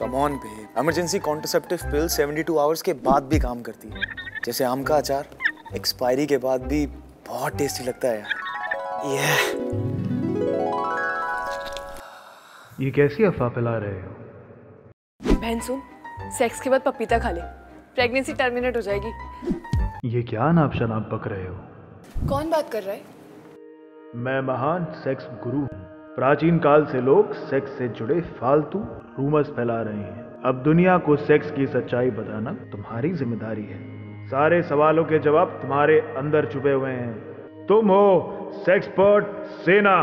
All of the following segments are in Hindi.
कम ऑन बे इमरजेंसी कॉन्ट्रासेप्टिव पिल 72 आवर्स के बाद भी काम करती है। जैसे आम का अचार एक्सपायरी के बाद भी बहुत टेस्टी लगता है यार। ये ये कैसी अफवाह फैला रहे हो? बहन सुन। सेक्स के बाद पपीता खा ले। प्रेगनेंसी टर्मिनेट हो जाएगी। ये क्या अनाप शनाप बक रहे हो? कौन बात कर रहा है? मैं महान सेक्स गुरु हूँ। प्राचीन काल से लोग सेक्स से जुड़े फालतू रूमर्स फैला रहे हैं। अब दुनिया को सेक्स की सच्चाई बताना तुम्हारी ज़िम्मेदारी है। सारे सवालों के जवाब तुम्हारे अंदर छुपे हुए हैं। तुम हो सेक्सपर्ट सेना।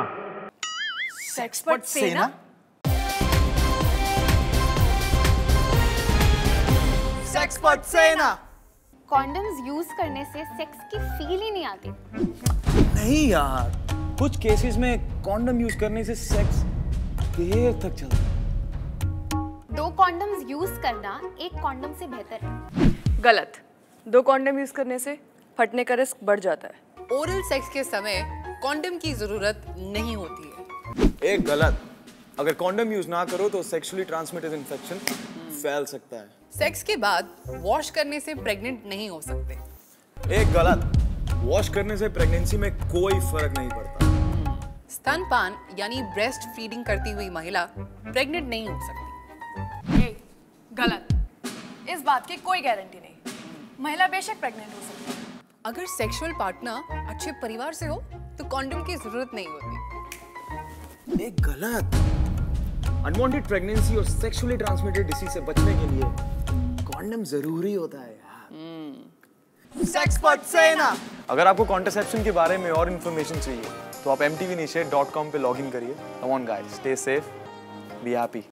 सेक्सपर्ट सेना? सेक्सपर्ट सेना। कॉन्डम्स यूज़ करने से सेक्स की फील ही नहीं आती। नहीं यार। कुछ केसेस में कॉन्डम यूज़ करने से सेक्स देर तक चलता है। दो कॉन्डम्स यूज़ करना एक कॉन्डम से बेहतर है। गलत। दो कॉन्डम यूज़ करने से फटने का रिस्क बढ़ जाता है। ओरल सेक्स के समय कॉन्डम की ज़रूरत नहीं होती है। एक गलत। अगर कॉन्डम यूज़ ना करो तो सेक्सुअली ट्रांसमिटेड इन्फेक्शन फैल सकता है। सेक्स के बाद वॉश करने से प्रेग्नेंट नहीं हो सकते। एक गलत। वॉश करने से प्रेगनेंसी में कोई फ़र्क नहीं पड़ता। स्तनपान यानी ब्रेस्ट फीडिंग करती हुई महिला प्रेग्नेंट नहीं हो सकती। ए, गलत। इस बात की कोई गारंटी नहीं। महिला बेशक प्रेग्नेंट हो सकती है। अगर सेक्सुअल पार्टनर अच्छे परिवार से हो तो कॉन्डम की ज़रूरत नहीं होती। एक गलत। अनवांटेड प्रेगनेंसी और सेक्सुअली ट्रांसमिटेड डिसीज से बचने के लिए कॉन्डम ज़रूरी होता है यार। सेक्सपर्ट सेना अगर आपको कॉन्ट्रासेप्शन के बारे में और इन्फॉर्मेशन चाहिए तो आप एम टी वी नीचे डॉट कॉम पर लॉग इन करिए on guide stay safe be happy